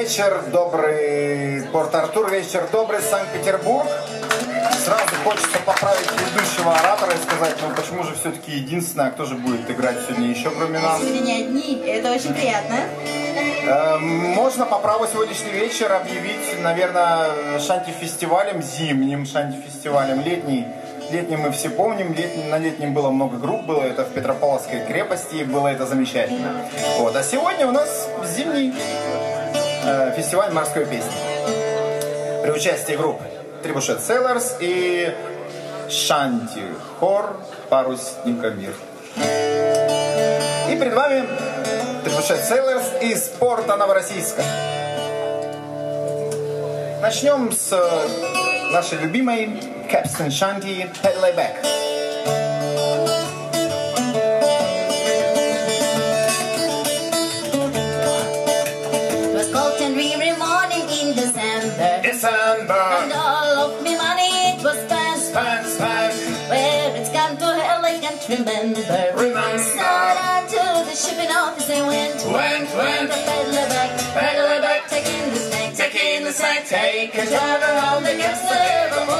вечер, добрый Порт-Артур, вечер добрый Санкт-Петербург. Сразу хочется поправить ведущего оратора и сказать, ну почему же все-таки единственное, кто же будет играть сегодня еще кроме нас? Сегодня не одни, это очень приятно. Э, Можно по праву сегодняшний вечер объявить, наверное, шанти-фестивалем, зимним шанти-фестивалем, летний. Летний мы все помним, летний, на летнем было много групп, было это в Петропавловской крепости, было это замечательно. Вот. А сегодня у нас зимний э, фестиваль морской песни. При участии групп Трибушет Селлерс и Шанти Хор Парусника Мир. И перед вами Трибушет Селлерс из порта Новороссийска. Начнем с э, нашей любимой Capstan Shanty Pedal Back. Remember. Remember. Down to the shipping office I went. Went, went. The peddler back, peddler back, taking the snake, taking the side, take a drive around the gaps evermore.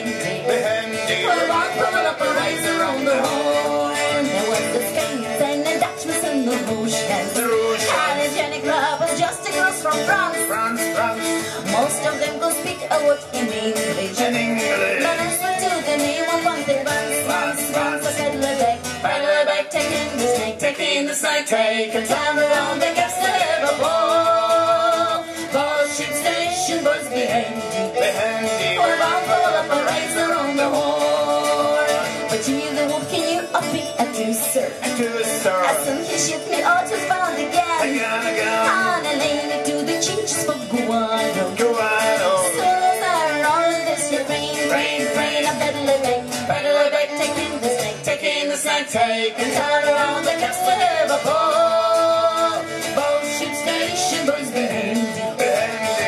In the name of English. But I swear to the name of one thing, runs, runs, runs. I said, look back, right, back, taking the snake, taking the snake, take a time around the gaps to Liverpool. Bullshit station, boys behind you, behind you. Or about all of a razor on the wall. But you knew the wolf, can you up me? I do, sir. I do, sir. As soon as him shoot me all just found again. Again, again. On a lane, to the changes for Guano. The snake, take and turn around the caps to Liverpool. Both ship station boys behind the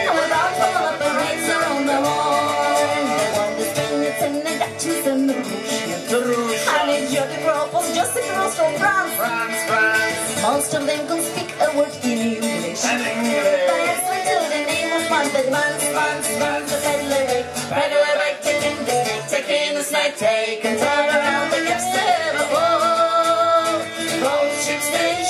And we're about to up the race around the horn. They want the Spaniards and the Dutchess and the Russians. the rouge, And the Jody was just across from France. France, France, Most of them can speak a word in English. and But English. answer to the name of one that Vance, Vance, the peddler peddler taking the snake, taking the snake, take and turn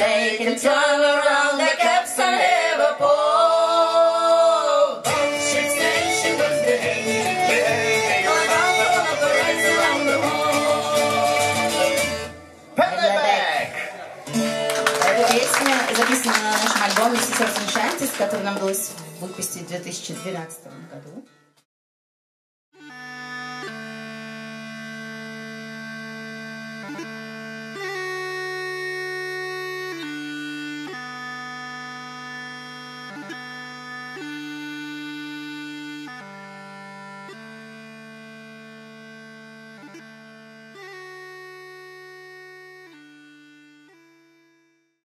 take and turn around the caps to Liverpool. ship station was the about to pull up the race around the wall. pedal back. Эта песня записана на нашем альбоме «Сестерс Шантис», который нам удалось выпустить в 2012 году.